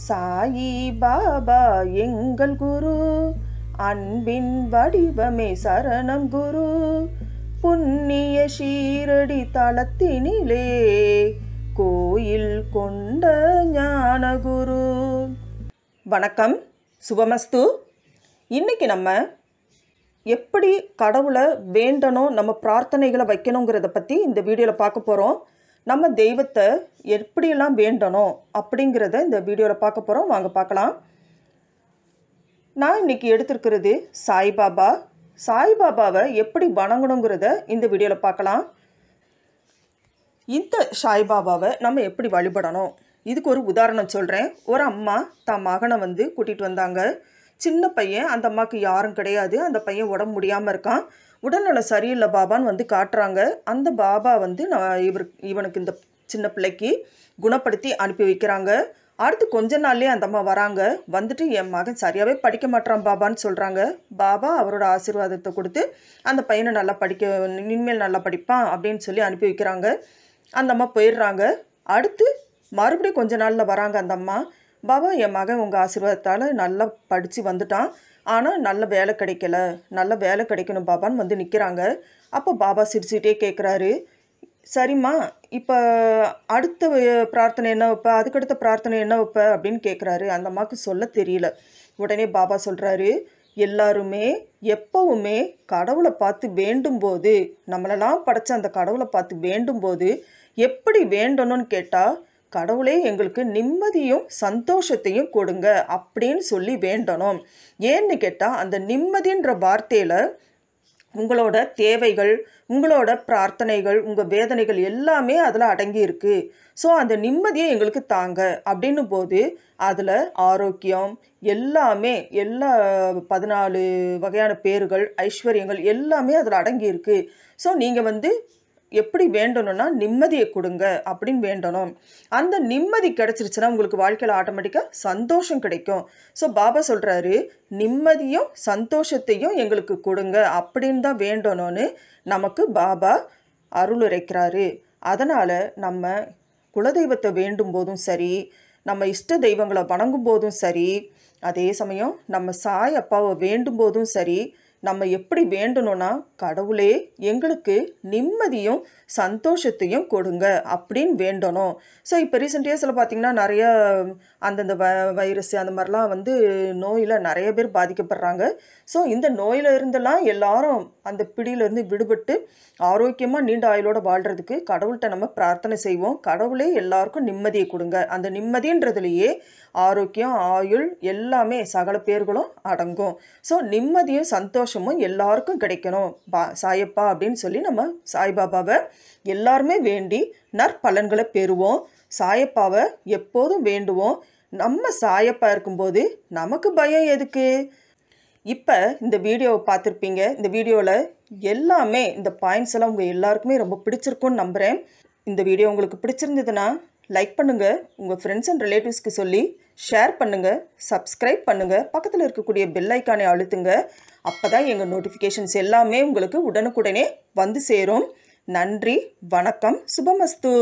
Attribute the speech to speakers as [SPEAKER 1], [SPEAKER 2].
[SPEAKER 1] சாயி பாபா எங்கள் குரு. அன்பின் வடிவமே சரணம் குரு. புண்ணிய ஷீரடி தளத்தினிலே கோயில் கொண்ட ஞானகுரு வணக்கம் சுபமஸ்து. இன்னைக்கு நம்ம எப்படி கடவுளை வேண்டணும் நம்ம பிரார்த்தனைகளை வைக்கணுங்கிறத பற்றி இந்த வீடியோவில் பார்க்க போகிறோம் நம்ம தெய்வத்தை எப்படியெல்லாம் வேண்டணும் அப்படிங்கிறத இந்த வீடியோவில் பார்க்க போகிறோம் வாங்க பார்க்கலாம். நான் இன்னைக்கு எடுத்திருக்கிறது சாய்பாபா. சாய்பாபாவை எப்படி வணங்கணுங்கிறத இந்த வீடியோவில் பார்க்கலாம். இந்த சாய்பாபாவை நம்ம எப்படி வழிபடணும்? இதுக்கு ஒரு உதாரணம் சொல்கிறேன் ஒரு அம்மா தன் மகனை வந்து கூட்டிகிட்டு வந்தாங்க. சின்ன பையன் அந்த அம்மாவுக்கு யாரும் கிடையாது. அந்த பையன் உடம்பு முடியாமல் இருக்கான். உடல்நலம் சரியில்லை பாபான்னு வந்து காட்டுறாங்க. அந்த பாபா வந்து நான் இவர் இவனுக்கு இந்த சின்ன பிள்ளைக்கு குணப்படுத்தி அனுப்பி வைக்கிறாங்க. அடுத்து கொஞ்ச நாள்லேயே அந்த அம்மா வராங்க. வந்துட்டு என் மகன் சரியாகவே படிக்க மாட்டான் பாபான்னு சொல்கிறாங்க பாபா அவரோட ஆசீர்வாதத்தை கொடுத்து அந்த பையனை நல்லா படிக்க இனிமேல் நல்லா படிப்பான் அப்படின்னு சொல்லி அனுப்பி வைக்கிறாங்க. அந்த அம்மா போயிடுறாங்க. அடுத்து மறுபடியும் கொஞ்ச நாளில் வராங்க அந்த அம்மா. பாபா என் மகன் உங்கள் ஆசீர்வாதத்தால் நல்லா படித்து வந்துட்டான். ஆனால் நல்ல வேலை கிடைக்கல. நல்ல வேலை கிடைக்கணும் பாபான்னு வந்து நிற்கிறாங்க அப்போ பாபா சிரிச்சுட்டே கேட்குறாரு சரிம்மா இப்போ அடுத்த பிரார்த்தனை என்ன வைப்ப? அதுக்கடுத்த பிரார்த்தனை என்ன வைப்ப? அப்படின்னு கேட்குறாரு அந்த அம்மாவுக்கு சொல்ல தெரியல. உடனே பாபா சொல்கிறாரு எல்லாருமே எப்பவுமே கடவுளை பார்த்து வேண்டும்போது நம்மளெல்லாம் படைச்ச அந்த கடவுளை பார்த்து வேண்டும்போது எப்படி வேண்டணும்னு கேட்டால் கடவுளே எங்களுக்கு நிம்மதியும் சந்தோஷத்தையும் கொடுங்க அப்படின்னு சொல்லி வேண்டணும். ஏன்னு கேட்டால் அந்த நிம்மதின்ற வார்த்தையில் உங்களோட தேவைகள் உங்களோட பிரார்த்தனைகள் உங்கள் வேதனைகள் எல்லாமே அதில் அடங்கியிருக்கு. ஸோ அந்த நிம்மதியை எங்களுக்கு தாங்க அப்படின்னும் போது அதில் ஆரோக்கியம் எல்லாமே எல்லா பதினாலு வகையான பேர்கள் ஐஸ்வர்யங்கள் எல்லாமே அதில் அடங்கியிருக்கு. ஸோ நீங்கள் வந்து எப்படி வேண்டணும்னா நிம்மதியை கொடுங்க அப்படின்னு வேண்டணும். அந்த நிம்மதி கிடச்சிருச்சுன்னா உங்களுக்கு வாழ்க்கையில் ஆட்டோமேட்டிக்காக சந்தோஷம் கிடைக்கும். ஸோ பாபா சொல்கிறாரு நிம்மதியும் சந்தோஷத்தையும் எங்களுக்கு கொடுங்க அப்படின்னு தான் வேண்டணும்னு நமக்கு பாபா அருளுரைக்கிறாரு. அதனால் நம்ம குலதெய்வத்தை வேண்டும் போதும் சரி நம்ம இஷ்ட தெய்வங்களை வணங்கும் போதும் சரி அதே சமயம் நம்ம சாய் அப்பாவை வேண்டும் போதும் சரி நம்ம எப்படி வேண்டணும்னா கடவுளே எங்களுக்கு நிம்மதியும் சந்தோஷத்தையும் கொடுங்க அப்படின்னு வேண்டணும். ஸோ இப்போ ரீசெண்ட் இயர்ஸில் பார்த்திங்கன்னா நிறைய அந்தந்த வ வைரஸ் அந்த மாதிரிலாம் வந்து நோயில் நிறைய பேர் பாதிக்கப்படுறாங்க. ஸோ இந்த நோயில் இருந்தெல்லாம் எல்லாரும் அந்த பிடியிலேருந்து விடுபட்டு ஆரோக்கியமாக நீண்ட ஆயுளோடு வாழ்கிறதுக்கு கடவுள்கிட்ட நம்ம பிரார்த்தனை செய்வோம். கடவுளே எல்லாருக்கும் நிம்மதியை கொடுங்க. அந்த நிம்மதின்றதுலேயே ஆரோக்கியம் ஆயுள் எல்லாமே சகல பேர்களும் அடங்கும். ஸோ நிம்மதியும் சந்தோஷம் சந்தோஷமும் எல்லாருக்கும் கிடைக்கணும். பா சாயப்பா அப்படின்னு சொல்லி நம்ம சாய்பாபாவை எல்லாருமே வேண்டி நற்பலன்களை பெறுவோம். சாயப்பாவை எப்போதும் வேண்டுவோம். நம்ம சாயப்பா இருக்கும்போது நமக்கு பயம் எதுக்கு? இப்போ இந்த வீடியோவை பார்த்துருப்பீங்க. இந்த வீடியோவில் எல்லாமே இந்த பாயிண்ட்ஸ் எல்லாம் உங்கள் எல்லாருக்குமே ரொம்ப பிடிச்சிருக்கும்னு நம்புகிறேன் இந்த வீடியோ உங்களுக்கு பிடிச்சிருந்ததுன்னா லைக் பண்ணுங்கள் உங்கள் ஃப்ரெண்ட்ஸ் அண்ட் ரிலேட்டிவ்ஸ்க்கு சொல்லி ஷேர் பண்ணுங்கள் சப்ஸ்கிரைப் பண்ணுங்கள் பக்கத்தில் இருக்கக்கூடிய பெல் ஐக்கானை அழுத்துங்க. அப்போ தான் எங்கள் நோட்டிஃபிகேஷன்ஸ் எல்லாமே உங்களுக்கு உடனுக்குடனே வந்து சேரும். நன்றி வணக்கம் சுபமஸ்து.